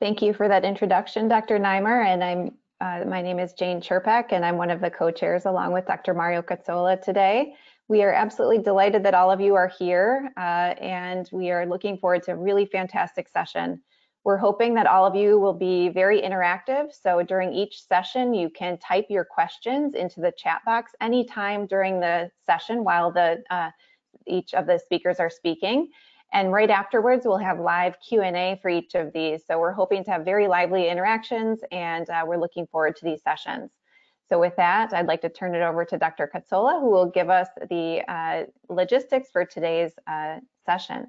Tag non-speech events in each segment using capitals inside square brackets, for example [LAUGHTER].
Thank you for that introduction, Dr. Nimer. And I'm uh, my name is Jane Churpek, and I'm one of the co-chairs along with Dr. Mario Cazzola today. We are absolutely delighted that all of you are here, uh, and we are looking forward to a really fantastic session. We're hoping that all of you will be very interactive. So during each session, you can type your questions into the chat box anytime during the session while the uh, each of the speakers are speaking. And right afterwards, we'll have live Q&A for each of these. So we're hoping to have very lively interactions and uh, we're looking forward to these sessions. So with that, I'd like to turn it over to Dr. Cazzola, who will give us the uh, logistics for today's uh, session.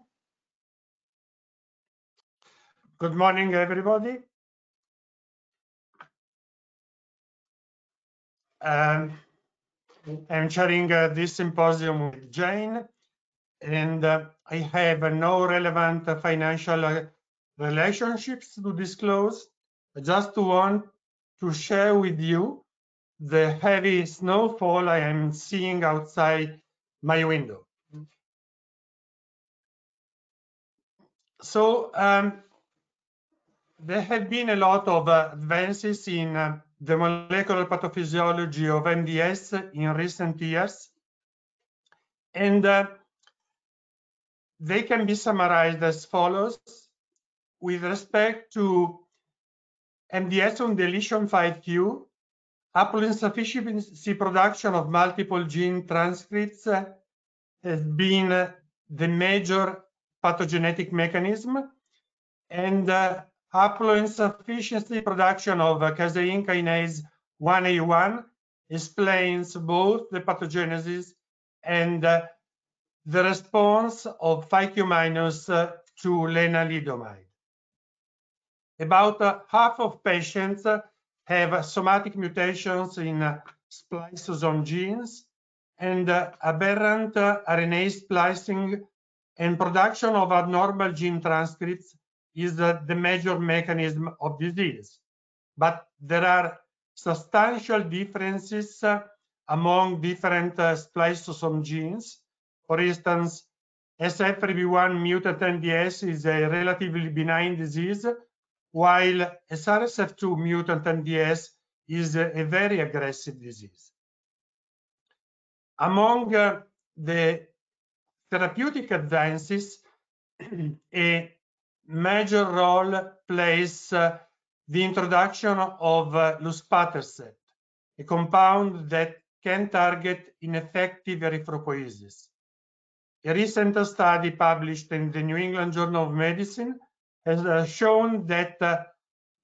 Good morning, everybody. Um, I'm chairing uh, this symposium with Jane and uh, I have no relevant financial uh, relationships to disclose. I just want to share with you the heavy snowfall I am seeing outside my window. So um, there have been a lot of uh, advances in uh, the molecular pathophysiology of MDS in recent years. And uh, they can be summarized as follows. With respect to MDS on deletion 5q, haploinsufficiency production of multiple gene transcripts has been the major pathogenetic mechanism, and uh, haploinsufficiency production of casein kinase 1A1 explains both the pathogenesis and uh, the response of 5Q uh, to lenalidomide. About uh, half of patients uh, have somatic mutations in uh, spliceosome genes and uh, aberrant RNA splicing and production of abnormal gene transcripts is the major mechanism of disease. But there are substantial differences among different spliceosome genes for instance, SF3B1 mutant MDS is a relatively benign disease, while SRSF2 mutant MDS is a very aggressive disease. Among uh, the therapeutic advances, [CLEARS THROAT] a major role plays uh, the introduction of uh, luspatercept, a compound that can target ineffective erythropoiesis. A recent study published in the New England Journal of Medicine has uh, shown that uh,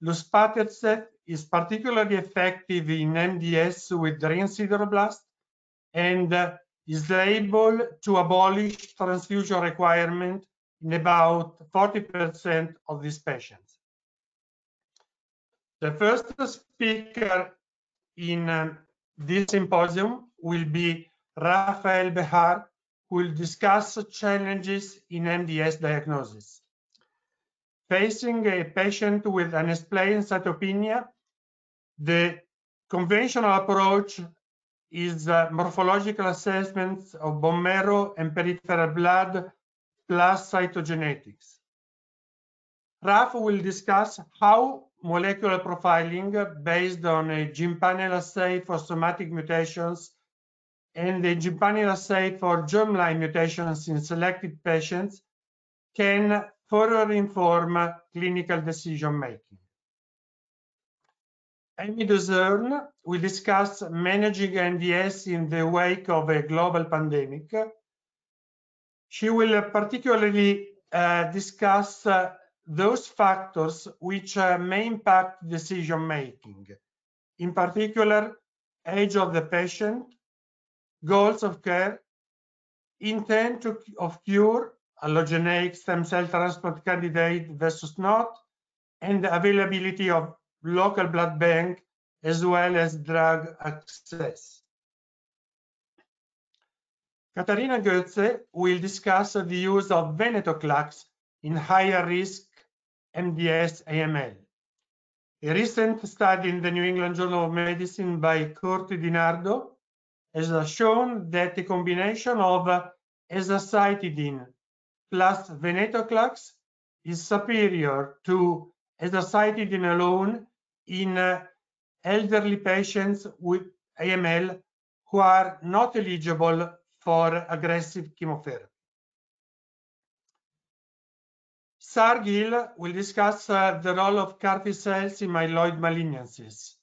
luspatercept is particularly effective in MDS with ring sideroblast and uh, is able to abolish transfusion requirement in about 40% of these patients. The first speaker in um, this symposium will be Rafael Bejar, will discuss challenges in MDS diagnosis. Facing a patient with an unexplained cytopenia, the conventional approach is uh, morphological assessments of bone marrow and peripheral blood plus cytogenetics. Raf will discuss how molecular profiling based on a gene panel assay for somatic mutations and the assay for germline mutations in selected patients can further inform clinical decision making. Amy DeZern will discuss managing MDS in the wake of a global pandemic. She will particularly uh, discuss uh, those factors which uh, may impact decision making, in particular, age of the patient, goals of care, intent to, of cure, allogeneic stem cell transplant candidate versus not, and the availability of local blood bank as well as drug access. Katharina Goetze will discuss the use of venetoclax in higher risk MDS AML. A recent study in the New England Journal of Medicine by Kurt DiNardo has shown that the combination of azacitidine plus venetoclax is superior to in alone in uh, elderly patients with AML who are not eligible for aggressive chemotherapy. Saar Gill will discuss uh, the role of CAR T cells in myeloid malignancies.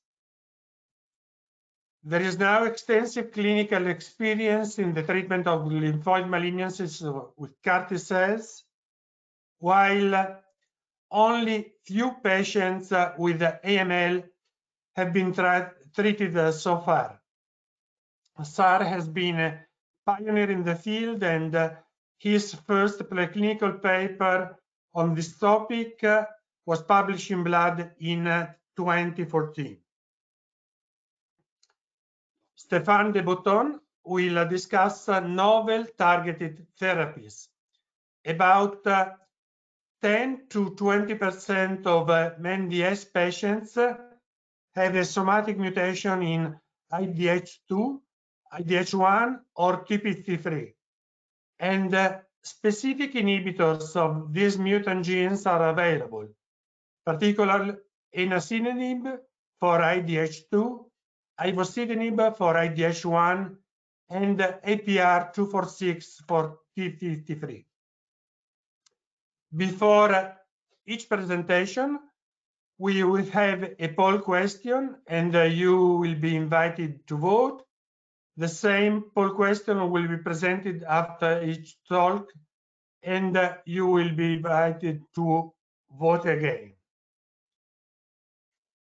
There is now extensive clinical experience in the treatment of lymphoid malignancies with CAR T cells, while only few patients uh, with AML have been treated uh, so far. Saar has been a pioneer in the field and uh, his first preclinical paper on this topic uh, was published in Blood in uh, 2014. Stéphane de Botton will discuss uh, novel targeted therapies. About 10 to 20% of MDS patients have a somatic mutation in IDH2 IDH1 or TP53. And uh, specific inhibitors of these mutant genes are available, particularly enasidenib for IDH2, ivosidenib for IDH1, and APR246 for TP53. Before each presentation, we will have a poll question and uh, you will be invited to vote the same poll question will be presented after each talk and uh, you will be invited to vote again.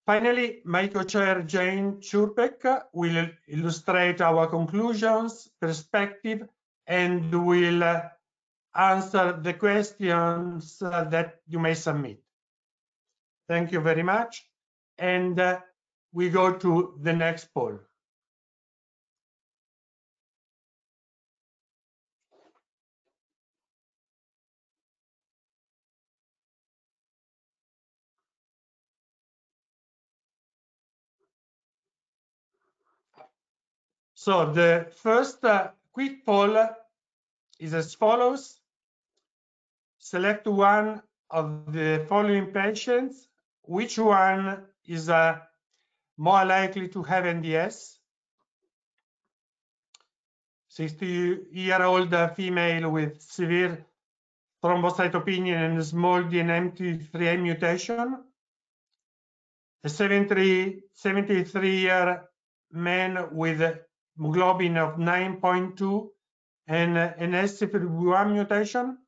Finally, my co-chair Jane Churpek will illustrate our conclusions, perspective, and will answer the questions that you may submit. Thank you very much. And uh, we go to the next poll. So the first uh, quick poll is as follows. Select one of the following patients. Which one is uh, more likely to have MDS? 60-year-old female with severe thrombocytopenia and small DNMT3A mutation. A 73-year man with hemoglobin of 9.2 and an SCP1 mutation.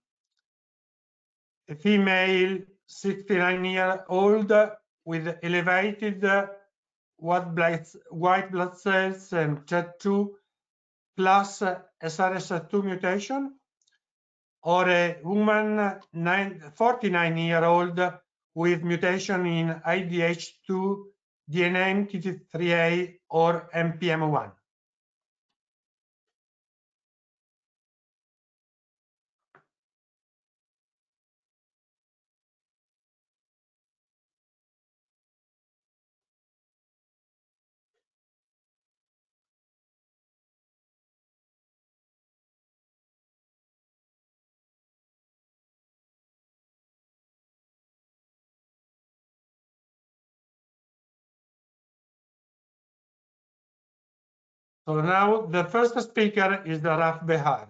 A female 69 year old with elevated uh, white blood, white blood cells and TET2 plus uh, SRSF2 mutation, or a woman nine, 49 year old with mutation in IDH2, DNMT3A, or NPM1. So now the first speaker is the Raf Bejar.